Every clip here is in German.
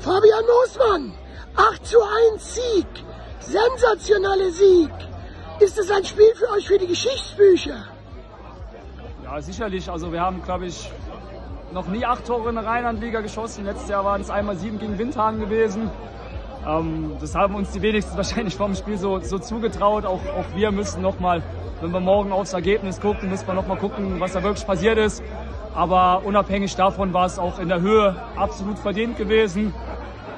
Fabian Moosmann, 8 zu 1 Sieg, sensationaler Sieg. Ist das ein Spiel für euch für die Geschichtsbücher? Ja, sicherlich. Also wir haben, glaube ich, noch nie acht Tore in der Rheinland-Liga geschossen. Letztes Jahr waren es einmal sieben gegen Windhagen gewesen. Ähm, das haben uns die wenigsten wahrscheinlich vor dem Spiel so, so zugetraut. Auch, auch wir müssen nochmal, wenn wir morgen aufs Ergebnis gucken, müssen wir nochmal gucken, was da wirklich passiert ist. Aber unabhängig davon war es auch in der Höhe absolut verdient gewesen.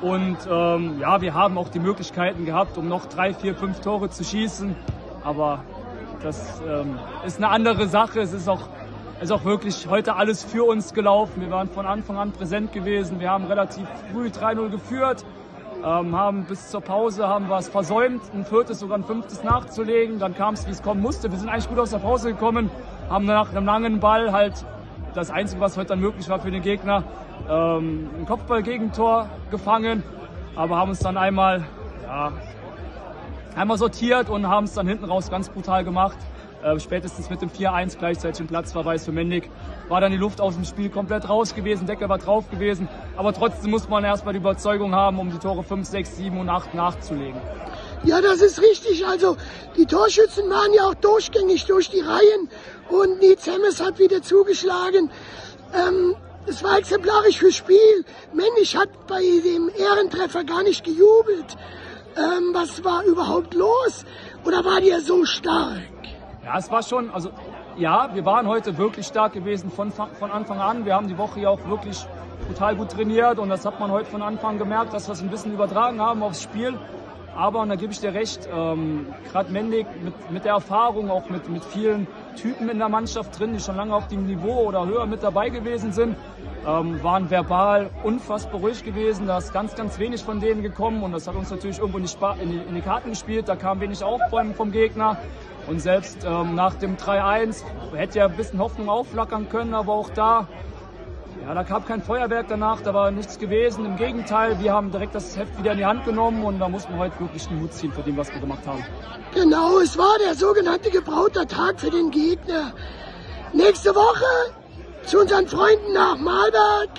Und ähm, ja, wir haben auch die Möglichkeiten gehabt, um noch drei, vier, fünf Tore zu schießen. Aber das ähm, ist eine andere Sache. Es ist auch, ist auch wirklich heute alles für uns gelaufen. Wir waren von Anfang an präsent gewesen. Wir haben relativ früh 3-0 geführt. Ähm, haben bis zur Pause haben wir es versäumt, ein viertes, sogar ein fünftes nachzulegen. Dann kam es, wie es kommen musste. Wir sind eigentlich gut aus der Pause gekommen, haben nach einem langen Ball halt das Einzige, was heute dann möglich war für den Gegner, ähm, ein Kopfball-Gegentor gefangen, aber haben uns dann einmal, ja, einmal sortiert und haben es dann hinten raus ganz brutal gemacht. Äh, spätestens mit dem 4-1 gleichzeitig im Platzverweis für Mendig war dann die Luft aus dem Spiel komplett raus gewesen, Deckel war drauf gewesen. Aber trotzdem muss man erstmal die Überzeugung haben, um die Tore 5, 6, 7 und 8 nachzulegen. Ja, das ist richtig. Also die Torschützen waren ja auch durchgängig durch die Reihen und Nietz Hemmes hat wieder zugeschlagen. Ähm, es war exemplarisch fürs Spiel. Mendig hat bei dem Ehrentreffer gar nicht gejubelt. Ähm, was war überhaupt los? Oder war der so stark? Ja, es war schon, also ja, wir waren heute wirklich stark gewesen von, von Anfang an. Wir haben die Woche ja auch wirklich total gut trainiert und das hat man heute von Anfang gemerkt, dass wir es ein bisschen übertragen haben aufs Spiel. Aber, und da gebe ich dir recht, ähm, gerade Mendig mit, mit der Erfahrung, auch mit, mit vielen Typen in der Mannschaft drin, die schon lange auf dem Niveau oder höher mit dabei gewesen sind, ähm, waren verbal unfassbar ruhig gewesen. Da ist ganz, ganz wenig von denen gekommen und das hat uns natürlich irgendwo in die, in die, in die Karten gespielt. Da kam wenig Aufbäumen vom Gegner. Und selbst ähm, nach dem 3-1 hätte ja ein bisschen Hoffnung aufflackern können, aber auch da ja, da gab kein Feuerwerk danach, da war nichts gewesen. Im Gegenteil, wir haben direkt das Heft wieder in die Hand genommen und da muss man heute wirklich den Hut ziehen für dem, was wir gemacht haben. Genau, es war der sogenannte gebrauter Tag für den Gegner. Nächste Woche zu unseren Freunden nach Malberg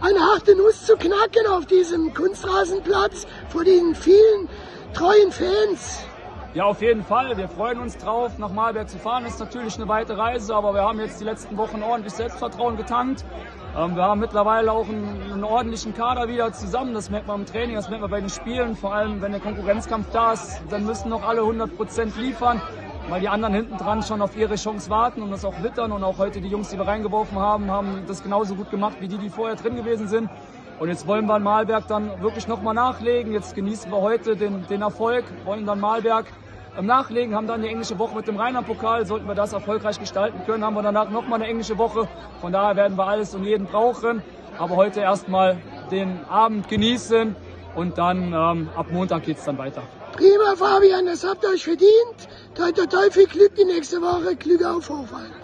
eine harte Nuss zu knacken auf diesem Kunstrasenplatz vor den vielen treuen Fans. Ja, auf jeden Fall. Wir freuen uns drauf, nach Malberg zu fahren. Ist natürlich eine weite Reise, aber wir haben jetzt die letzten Wochen ordentlich Selbstvertrauen getankt. Ähm, wir haben mittlerweile auch einen, einen, ordentlichen Kader wieder zusammen. Das merkt man im Training, das merkt man bei den Spielen. Vor allem, wenn der Konkurrenzkampf da ist, dann müssen noch alle 100 Prozent liefern, weil die anderen hinten dran schon auf ihre Chance warten und das auch wittern. Und auch heute die Jungs, die wir reingeworfen haben, haben das genauso gut gemacht wie die, die vorher drin gewesen sind. Und jetzt wollen wir in Malberg dann wirklich nochmal nachlegen. Jetzt genießen wir heute den, den Erfolg, wollen dann Malberg im Nachlegen, haben dann die englische Woche mit dem Rheinland-Pokal. Sollten wir das erfolgreich gestalten können, haben wir danach nochmal eine englische Woche. Von daher werden wir alles und jeden brauchen. Aber heute erstmal den Abend genießen und dann ähm, ab Montag geht es dann weiter. Prima, Fabian, das habt ihr euch verdient. Toi, toi, toi, viel Glück die nächste Woche. Glück auf Hofheim.